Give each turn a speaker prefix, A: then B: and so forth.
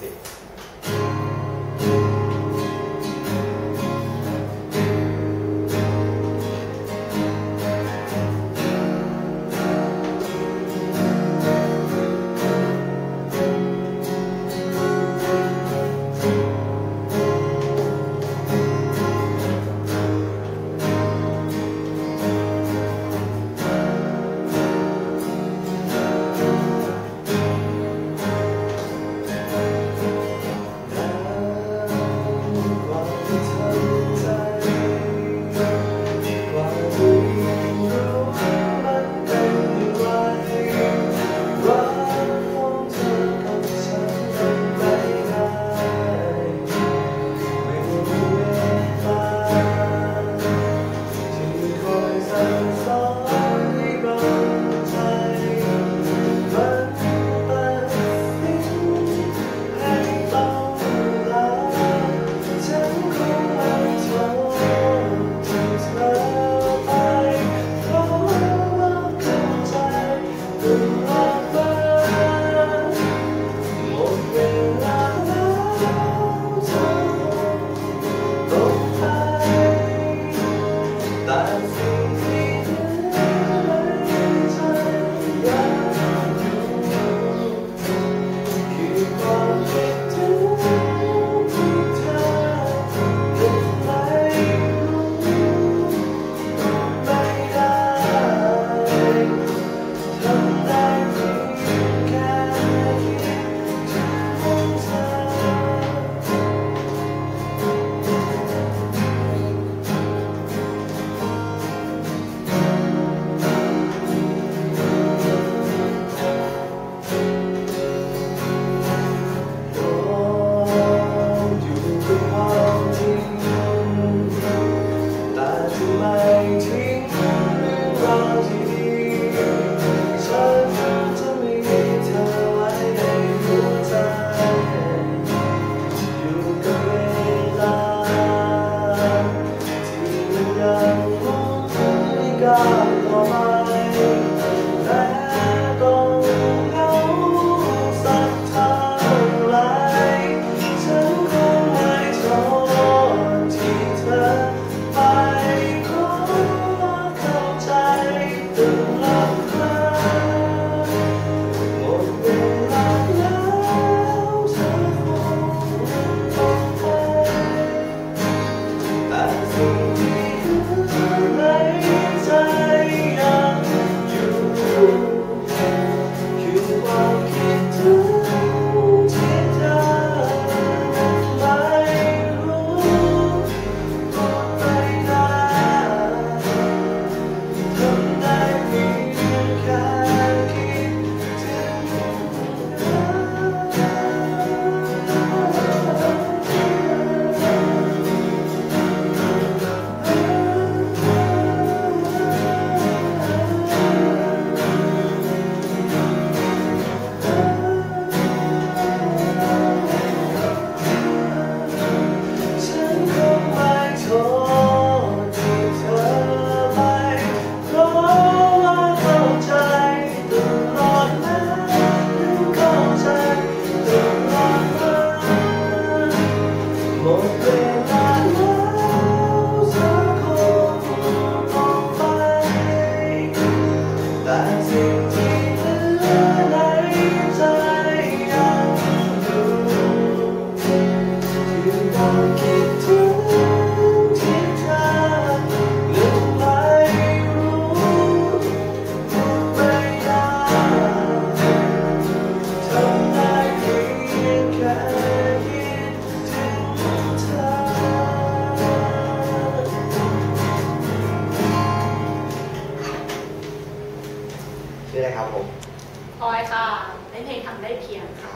A: respeito. ครับผม
B: พลอยค่ะเล่นเพลงทำได้เพียง
A: ค่ะ